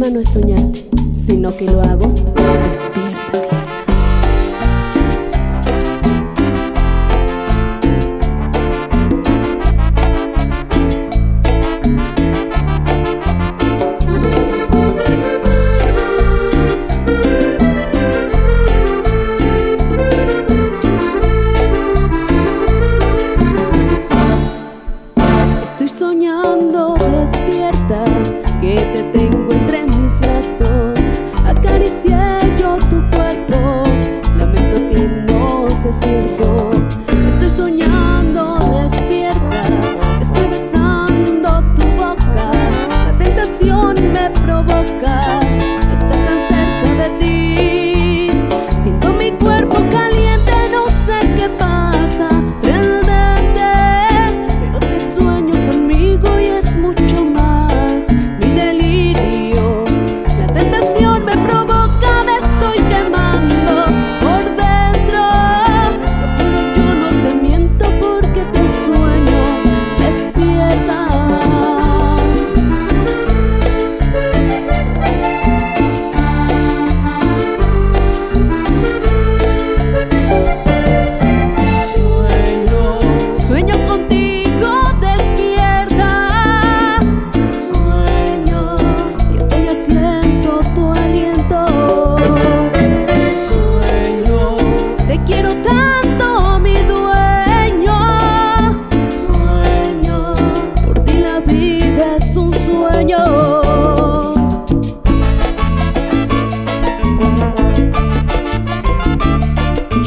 problema no es soñarte, sino que lo hago despierta. See to go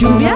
Lluvia